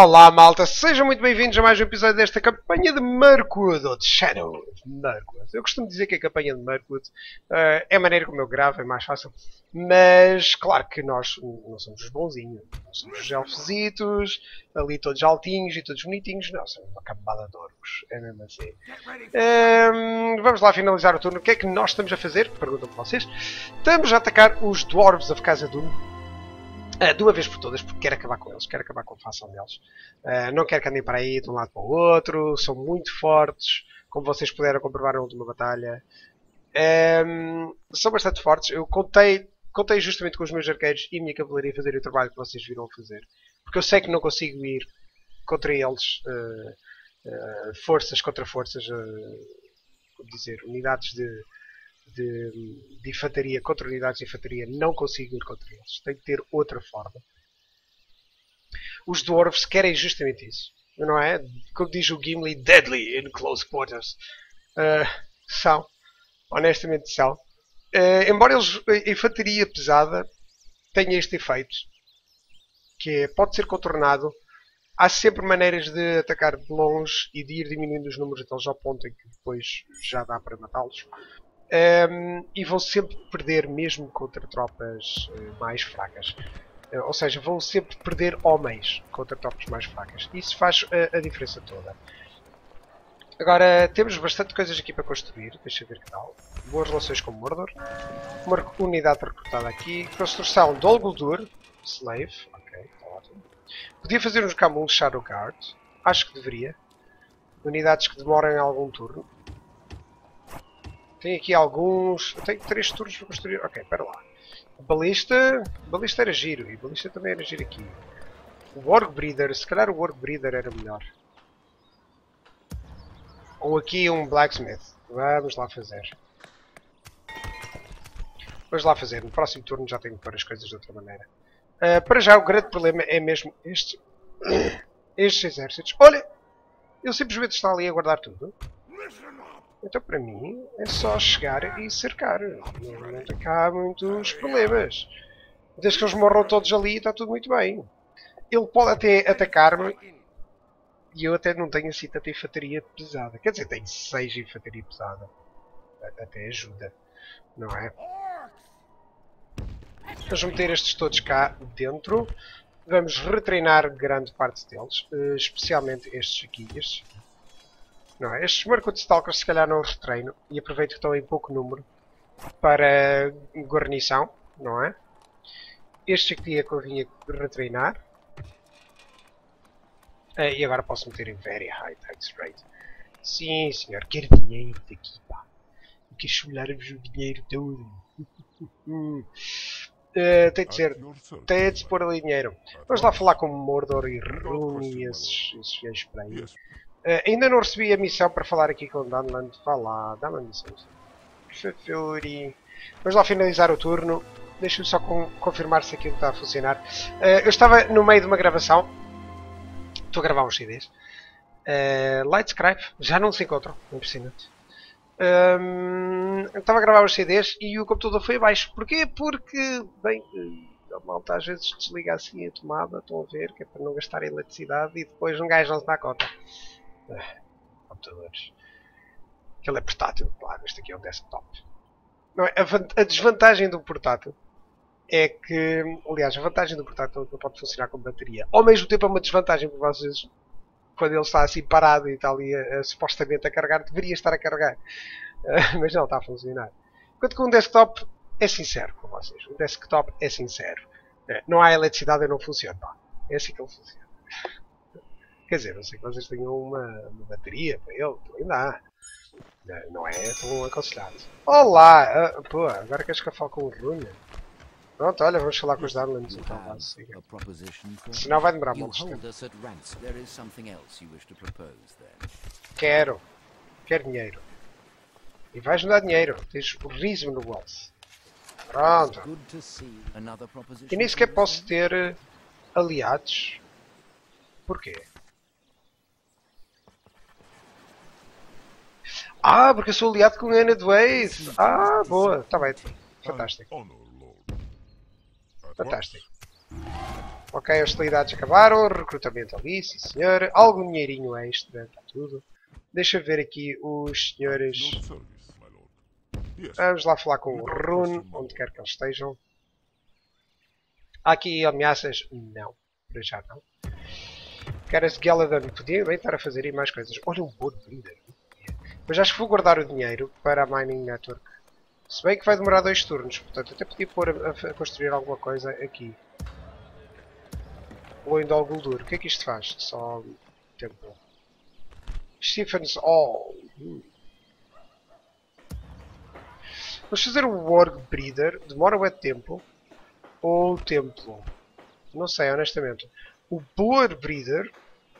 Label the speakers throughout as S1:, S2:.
S1: Olá malta, sejam muito bem-vindos a mais um episódio desta campanha de Mirkwood, ou de Shadow of. Eu costumo dizer que a campanha de Mirkwood uh, é a maneira como eu gravo, é mais fácil. Mas, claro que nós não somos os bonzinhos, nós somos os elfesitos, ali todos altinhos e todos bonitinhos. Não, somos uma cambada de orcos, é mesmo assim. Um, vamos lá finalizar o turno. O que é que nós estamos a fazer? Perguntam-me vocês. Estamos a atacar os Dwarves of Casa Doom Uh, de uma vez por todas, porque quero acabar com eles, quero acabar com a fação deles. Uh, não quero que andem para aí de um lado para o outro, são muito fortes, como vocês puderam comprovar na última batalha. Um, são bastante fortes. Eu contei, contei justamente com os meus arqueiros e minha cavalaria fazer o trabalho que vocês viram fazer. Porque eu sei que não consigo ir contra eles uh, forças contra forças, como dizer, unidades de, de, de infantaria contra unidades de infantaria não consigo ir contra eles. Tem que ter outra forma. Os Dwarves querem justamente isso. Não é? Como diz o Gimli, deadly in close quarters. Uh, são. Honestamente são. Uh, embora eles, a infantaria pesada tenha este efeito, que é, pode ser contornado, há sempre maneiras de atacar de longe e de ir diminuindo os números até ao ponto em que depois já dá para matá-los. Um, e vão sempre perder mesmo contra tropas uh, mais fracas. Uh, ou seja, vão sempre perder homens contra tropas mais fracas. Isso faz uh, a diferença toda. Agora, temos bastante coisas aqui para construir. Deixa eu ver que tal. Boas relações com Mordor. Uma unidade recrutada aqui. Construção de Olguldur. Slave. Ok, está ótimo. Podia fazer uns Camul Shadowguard. Acho que deveria. Unidades que demoram algum turno. Tem aqui alguns... Eu tenho três turnos para construir. Ok, espera lá. balista... balista era giro. E balista também era giro aqui. O Org Breeder. Se calhar o Org Breeder era melhor. Ou aqui um Blacksmith. Vamos lá fazer. Vamos lá fazer. No próximo turno já tenho que pôr as coisas de outra maneira. Uh, para já o grande problema é mesmo este, estes exércitos. Olha! Ele simplesmente está ali a guardar tudo. Então, para mim, é só chegar e cercar. Não tem cá muitos problemas. Desde que eles morram todos ali, está tudo muito bem. Ele pode até atacar-me e eu até não tenho assim tanta infantaria pesada. Quer dizer, tenho 6 infantaria pesada. Até ajuda, não é? Vamos meter estes todos cá dentro. Vamos retreinar grande parte deles, eh, especialmente estes aqui. Estes. Não é? Estes Markut Stalkers se calhar não os treino e aproveito que estão em pouco número para guarnição, não é? Este aqui é que eu vinha retreinar. Ah, e agora posso meter em Very High Tax Rate. Sim, senhor, quero dinheiro daqui, pá. Quero chular-vos o dinheiro todo. uh, tem de ser. Tem de se pôr ali dinheiro. Vamos lá falar com Mordor e Rune e esses, esses por aí. Uh, ainda não recebi a missão para falar aqui com o Dunland. Vá lá, dá-me a missão. Por. Vamos lá finalizar o turno. Deixa-me só com, confirmar se aquilo está a funcionar. Uh, eu estava no meio de uma gravação. Estou a gravar uns CDs. Uh, eh, Lightscribe. Já não se encontram. Impressionante. Um, ehm, estava a gravar os CDs e o computador foi abaixo. Porquê? Porque, bem, a malta às vezes desliga assim a tomada, estão a ver, que é para não gastar eletricidade e depois um gajo não se dá conta. Ah, computadores. Aquele é portátil, claro, este aqui é um desktop. Não é? a, a, desvantagem do portátil é que, aliás, a vantagem do portátil é que pode funcionar com bateria. Ao mesmo tempo é uma desvantagem porque vocês, quando ele está assim parado e está ali a, a, supostamente a carregar, deveria estar a carregar. Uh, mas não está a funcionar. Enquanto que um desktop é sincero com vocês. Um desktop é sincero. Uh, não há eletricidade e não funciona. É assim que ele funciona. Quer dizer, não sei que vocês tenham uma, uma bateria para ele, também dá. Não é tão aconselhado. Olá! Uh, pô, agora queres que eu fale com o Runha? Pronto, olha, vamos falar com os Darlands então. Senão vai demorar muito tempo. Quero. Quero dinheiro. E vais-me dar dinheiro. Tens o riso no bolso. Pronto. E nem sequer posso ter eh, aliados. Porquê? Ah, porque eu sou aliado com Ana Dways. Ah, boa. Está bem. Fantástico. Fantástico. Ok, as hostilidades acabaram. Recrutamento ali, sim senhor. Algum dinheirinho extra, está tudo. Deixa ver aqui os senhores. Vamos lá falar com o Rune, onde quer que eles estejam. Há aqui ameaças? Não. Para já não. Caras Galadan podia bem estar a fazer aí mais coisas. Olha um board breeder. Mas acho que vou guardar o dinheiro para a Mining Network. Se bem que vai demorar dois turnos, portanto até podia pôr a, a construir alguma coisa aqui. Ou em Dol Guldur. O que é que isto faz? Só tempo. Stephen's All. Hum. Vamos fazer o Warg Breeder. Demora muito tempo. Ou o Templo. Não sei, honestamente. O Boar Breeder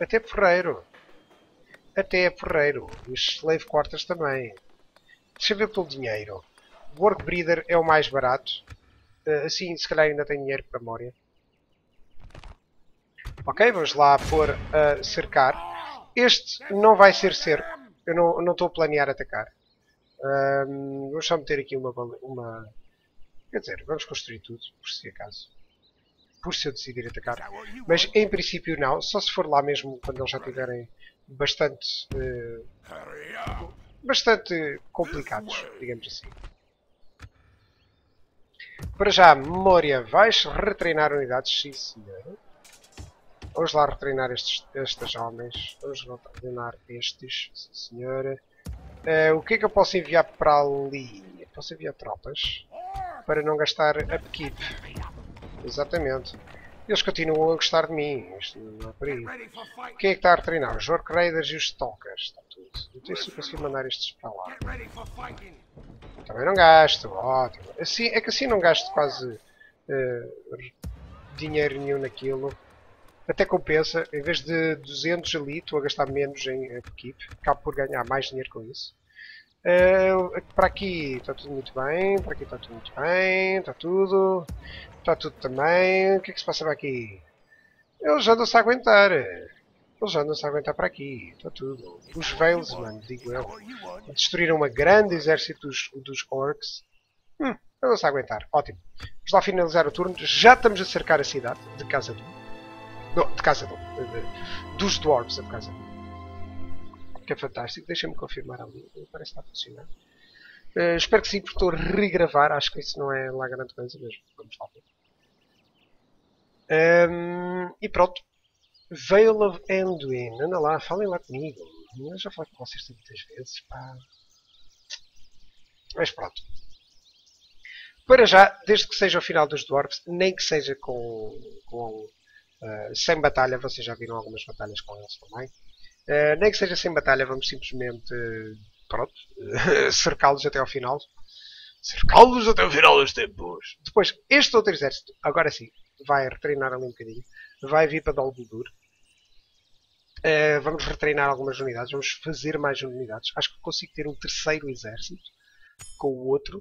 S1: até é porreiro. Até é porreiro. Os Slave Quarters também. Deixa eu ver pelo dinheiro. Work Breeder é o mais barato. Uh, assim, se calhar ainda tem dinheiro para memória. Ok, vamos lá pôr a uh, cercar. Este não vai ser cerco. Eu não, não estou a planear atacar. Um, vamos só meter aqui uma, uma... Quer dizer, vamos construir tudo, por si acaso por se eu decidir atacar. Mas em princípio não, só se for lá mesmo quando eles já estiverem bastante uh, bastante complicados, digamos assim. Para já, memória, vais retreinar unidades? Sim, senhor. Vamos lá retreinar estes, estes homens. Vamos retreinar estes, sim, senhor. Uh, o que é que eu posso enviar para ali? Posso enviar tropas para não gastar upkeep. Exatamente. Eles continuam a gostar de mim. Isto não é por aí. Quem é que está a treinar? Os Orc Raiders e os Stalkers. Está tudo. Então se eu conseguir mandar estes para lá. Também não gasto. Ótimo. Assim, é que assim não gasto quase uh, dinheiro nenhum naquilo. Até compensa. Em vez de 200 ali, estou a gastar menos em upkeep. Acabo por ganhar mais dinheiro com isso. Uh, para aqui está tudo muito bem, para aqui está tudo muito bem, está tudo. Está tudo também. O que é que se passa para aqui? Eles andam-se a aguentar. Eles andam-se a aguentar para aqui. Está tudo. Os Veils, mano, digo eu. Destruíram uma grande exército dos, dos Orcs. Hum, andam-se a aguentar. Ótimo. Vamos lá finalizar o turno. Já estamos a cercar a cidade de Casa do. Não, de Casa do. Dos Dwarves, de Casa do. Que é fantástico. Deixa-me confirmar ali. Parece que está a funcionar. Uh, espero que sim, porque estou a regravar. Acho que isso não é lá grande coisa mesmo. Vamos lá ver. Um, e pronto. Veil of Anduin. Anda lá, falem lá comigo. Eu já falei com vocês muitas vezes. Pá. Mas pronto. Para já, desde que seja o final dos Dwarfs, nem que seja com, com uh, sem batalha, vocês já viram algumas batalhas com eles também. Uh, nem que seja sem batalha, vamos simplesmente uh, pronto, cercá-los até ao final. Cercá-los até ao final dos tempos. Depois, este outro exército, agora sim, vai retreinar ali um bocadinho. Vai vir para Dol Guldur. Uh, vamos retreinar algumas unidades. Vamos fazer mais unidades. Acho que consigo ter um terceiro exército com o outro.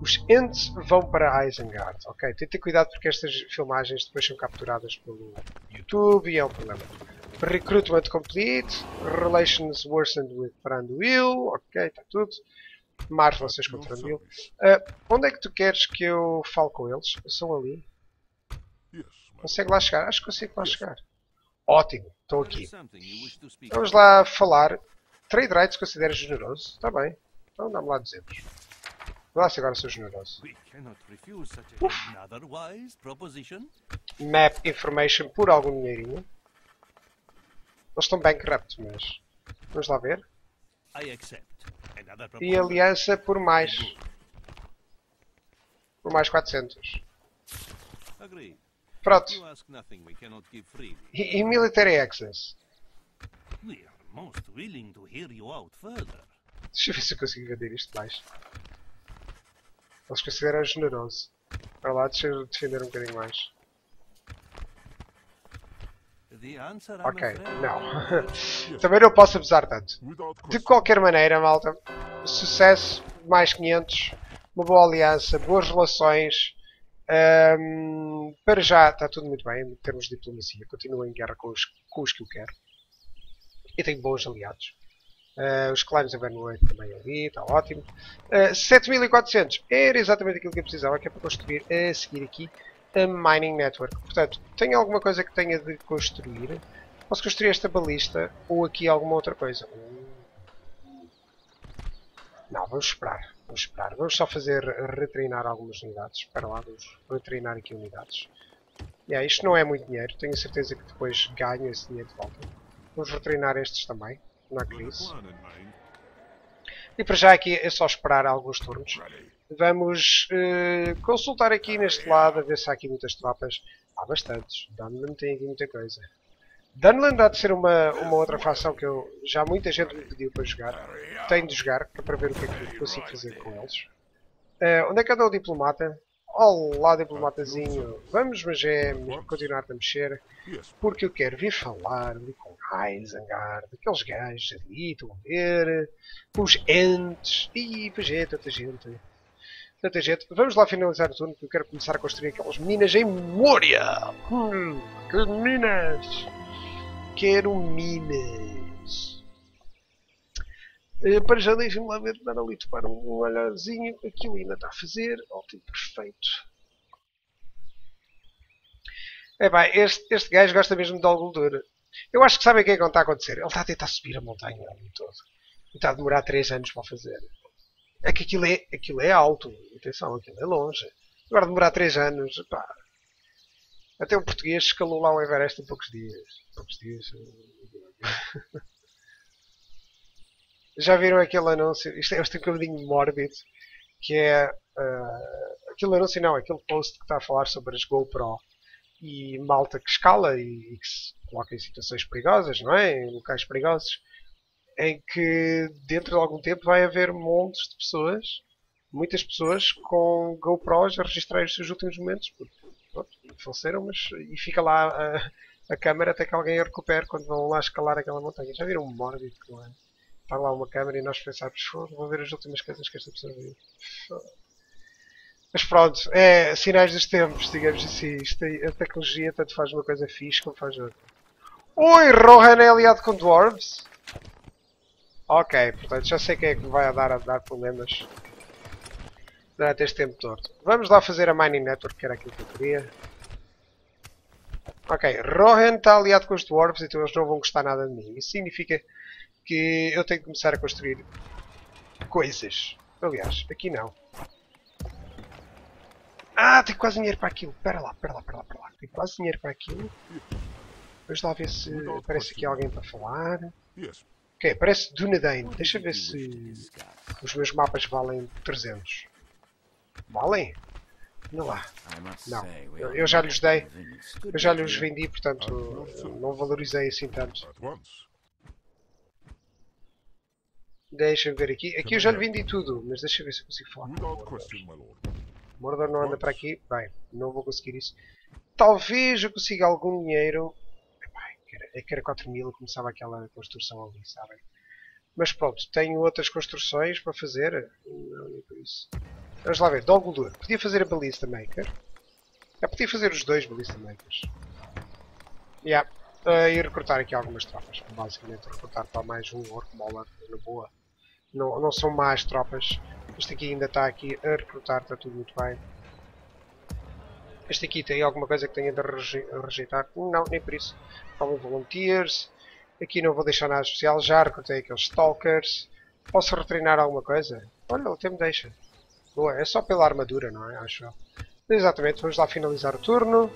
S1: Os Ents vão para Isengard. Ok, tem que ter cuidado porque estas filmagens depois são capturadas pelo YouTube e é um problema. Recruitment complete. Relations worsened with Branduil. Ok, está tudo. Mais vocês com Branduil. Uh, onde é que tu queres que eu fale com eles? São ali. Consegue lá chegar? Acho que consigo lá chegar. Ótimo, estou aqui. Vamos lá falar. Trade rights considera generoso? Está bem. Então dá-me lá 200. Vá se agora sou generoso. Uf. Map information por algum dinheirinho. Eles estão bankrupt, mas... Vamos lá ver. E aliança por mais. Por mais 400. Pronto. E, e military access? Deixa eu ver se eu consigo vender isto mais. Eles consideram generoso. Para lá, deixa eu defender um bocadinho mais. Ok, não. Também não posso abusar tanto. De qualquer maneira, malta, sucesso, mais 500, uma boa aliança, boas relações. Um, para já está tudo muito bem em termos de diplomacia. Continuo em guerra com os, com os que eu quero. E tenho bons aliados. Uh, os Climbs Noite também ali, está ótimo. Uh, 7400 era exatamente aquilo que eu precisava, que é para construir a seguir aqui a Mining Network. Portanto, tenho alguma coisa que tenha de construir. Posso construir esta balista ou aqui alguma outra coisa. Não, vamos esperar. Vamos esperar. Vamos só fazer retreinar algumas unidades. Espera lá, vamos retreinar aqui unidades. Yeah, isto não é muito dinheiro. Tenho certeza que depois ganho esse dinheiro de volta. Vamos retreinar estes também. Não há crise. E para já aqui é só esperar alguns turnos. Vamos uh, consultar aqui neste lado a ver se há aqui muitas tropas. Há bastantes. Dunland tem aqui muita coisa. Dunland há de ser uma, uma outra facção que eu, já muita gente me pediu para jogar. Tenho de jogar para ver o que é que consigo fazer com eles. Uh, onde é que anda o diplomata? Olá, diplomatazinho. Vamos, mas é continuar a mexer. Porque eu quero vir falar ali com Isengard, aqueles gajos ali, estão a ver. Os entes. Ih, pois é, tanta gente. Tanta gente. Vamos lá finalizar o turno, que eu quero começar a construir aquelas minas em Moria. Hum, que minas! Quero minas. Uh, para já deixem-me lá ver, dar ali para um olharzinho. Aquilo ainda está a fazer. Ótimo, perfeito. É bem, este, este gajo gosta mesmo de algodura. Eu acho que sabem o que é que está a acontecer. Ele está a tentar subir a montanha ali todo. E está a demorar 3 anos para fazer. É que aquilo é, aquilo é alto. Atenção, aquilo é longe. Agora demorar 3 anos, pá. Até o português escalou lá o Everest em poucos dias. Poucos dias. Já viram aquele anúncio? Isto é, isto é um bocadinho mórbido. Que é. Uh, aquele anúncio, não, aquele post que está a falar sobre as GoPro e malta que escala e, e, que se coloca em situações perigosas, não é? Em locais perigosos, em que dentro de algum tempo vai haver montes de pessoas, muitas pessoas com GoPros a registrar os seus últimos momentos, porque pronto, faleceram, mas e fica lá a, a câmera até que alguém a recupere quando vão lá escalar aquela montanha. Já viram um mórbido, não é? Está lá uma câmera e nós pensamos, vou ver as últimas coisas que esta pessoa viu. Mas pronto, é sinais dos tempos, digamos assim. Isto, a tecnologia tanto faz uma coisa fixe como faz outra. Oi, Rohan é aliado com Dwarves? Ok, portanto já sei quem é que vai dar a dar problemas durante este tempo todo. Vamos lá fazer a Mining Network, que era aquilo que eu queria. Ok, Rohan está aliado com os Dwarves, então eles não vão gostar nada de mim. Isso significa que eu tenho que começar a construir coisas. Aliás, aqui não. Ah, tenho quase dinheiro para aquilo. Espera lá, espera lá, espera lá, espera lá. Tenho quase dinheiro para aquilo. Vamos lá ver se aparece aqui alguém para falar. Ok, aparece Dunedain. Deixa ver se os meus mapas valem 300. Valem? Não lá. Não. Eu, eu já lhes dei. Eu já lhes vendi, portanto não valorizei assim tanto. Deixa-me ver aqui. Aqui eu já lhe vendi tudo, mas deixa ver se eu consigo falar. Mordor não anda para aqui. Bem, não vou conseguir isso. Talvez eu consiga algum dinheiro. É que era 4 mil começava aquela construção ali, sabem? Mas pronto, tenho outras construções para fazer. Não, nem por isso. Vamos lá ver. Dolguldur. Podia fazer a Ballista Maker. Já podia fazer os dois Ballista Makers. Yeah. Uh, e recrutar aqui algumas tropas. Basicamente recrutar para mais um Orc Mauler na boa. Não, não são más tropas. Este aqui ainda está aqui a recrutar, está tudo muito bem. Este aqui tem alguma coisa que tenha de rejeitar? Não, nem por isso. Falem volunteers. Aqui não vou deixar nada especial. Já recrutei aqueles stalkers. Posso retreinar alguma coisa? Olha, ele até me deixa. Boa, é só pela armadura, não é? Acho. Exatamente, vamos lá finalizar o turno.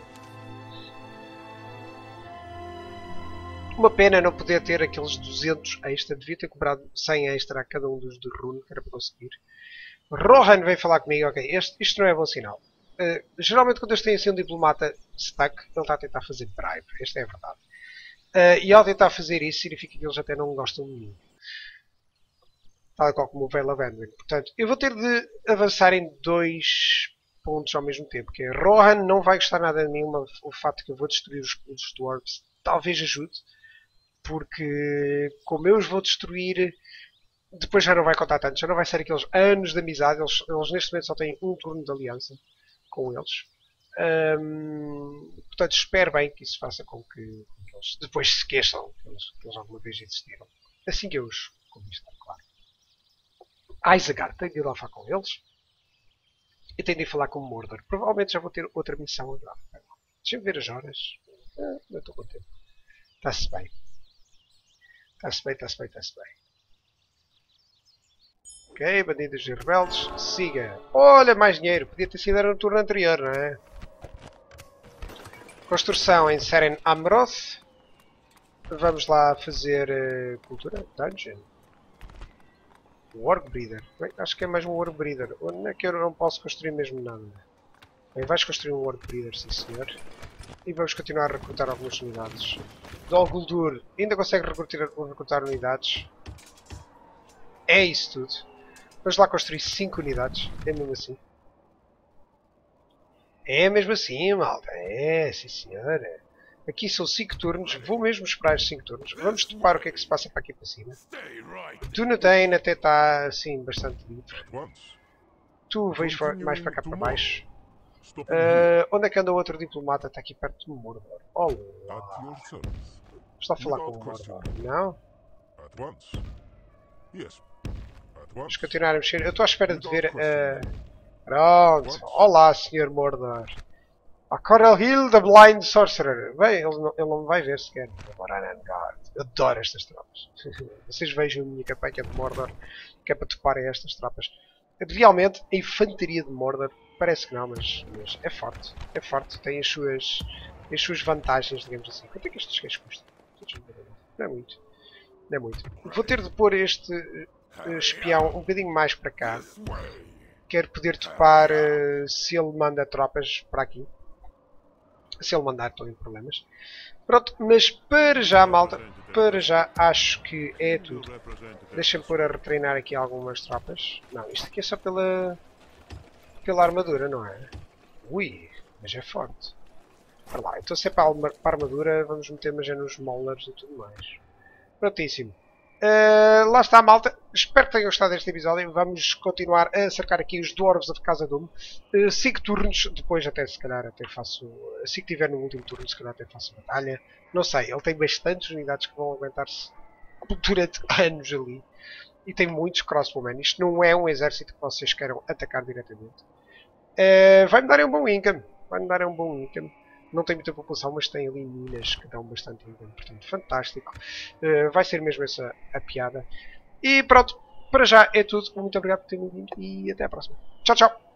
S1: Uma pena não poder ter aqueles 200 extra. Devia ter cobrado 100 extra a cada um dos de rune, que era para conseguir. Rohan vem falar comigo. Ok, este, isto não é bom sinal. Uh, geralmente quando eles têm assim um diplomata stuck, ele está a tentar fazer bribe. Esta é a verdade. Uh, e ao tentar fazer isso, significa que eles até não gostam de mim. Tal qual como o Vela Vanwin. Portanto, eu vou ter de avançar em dois pontos ao mesmo tempo. Que é, Rohan não vai gostar nada de mim. O fato que eu vou destruir os, os Dwarves talvez ajude porque como eu os vou destruir, depois já não vai contar tanto, já não vai ser aqueles anos de amizade, eles, eles neste momento só têm um turno de aliança com eles. portanto, espero bem que isso faça com que, que eles depois se esqueçam que eles, que eles, alguma vez existiram. Assim que eu os conquistar, claro. Isengard, tenho de ir lá falar com eles. Eu tenho de ir falar com Mordor. Provavelmente já vou ter outra missão agora. Deixa-me ver as horas. Ah, não estou contente. Está-se bem. Está-se bem, está-se bem, está-se bem. Ok, bandidos e rebeldes. Siga. Olha, mais dinheiro. Podia ter sido no turno anterior, não é? Construção em Seren Amroth. Vamos lá fazer uh, cultura. Dungeon. Workbreeder. Bem, acho que é mais um Workbreeder. Onde é que eu não posso construir mesmo nada? Bem, vais construir um Workbreeder, sim senhor. E vamos continuar a recrutar algumas unidades. Dol Guldur ainda consegue recrutar, recrutar unidades. É isso tudo. Vamos lá construir 5 unidades. É mesmo assim. É mesmo assim, malta. É, sim senhora. Aqui são 5 turnos, vou mesmo esperar os 5 turnos. Vamos topar o que é que se passa para aqui para cima. Tu não tem, até está assim bastante livre. Tu vens mais para cá para baixo. Uh, onde é que anda o outro diplomata? Está aqui perto do Mordor. Olá. Está a falar com o Mordor, não? Vamos continuar a mexer. Eu estou à espera de ver. Uh... Pronto. Olá, Sr. Mordor. A Coral Hill, The Blind Sorcerer. Bem, ele não, ele não vai ver sequer. Guard. Eu adoro estas tropas. Vocês vejam a minha campanha de Mordor, que é para toparem estas tropas. Realmente, a infantaria de Mordor, parece que não, mas, mas é forte. É forte, tem as suas, as suas vantagens, digamos assim. Quanto é que estes gajos custam? Não é muito. Não é muito. Vou ter de pôr este uh, espião um bocadinho mais para cá. Quero poder topar uh, se ele manda tropas para aqui se ele mandar, estou em problemas. Pronto, mas para já, malta, para já acho que é tudo. Deixa-me pôr a retreinar aqui algumas tropas. Não, isto aqui é só pela, pela armadura, não é? Ui, mas é forte. Para lá, então se é para a armadura, vamos meter mas é nos molars e tudo mais. Prontíssimo. Uh, lá está, malta. Espero que tenham gostado deste episódio. Vamos continuar a cercar aqui os Dwarves of Casa Doom. 5 uh, turnos, depois até se calhar até faço. Assim que tiver no último turno, se calhar até faço batalha. Não sei, ele tem bastantes unidades que vão aguentar-se durante anos ali. E tem muitos crossbowmen. Isto não é um exército que vocês queiram atacar diretamente. Uh, Vai-me dar um bom income. Vai-me dar um bom income não tem muita população, mas tem ali minas que dão bastante income, portanto, fantástico. Uh, vai ser mesmo essa a piada. E pronto, para já é tudo. Muito obrigado por terem vindo e até à próxima. Tchau, tchau!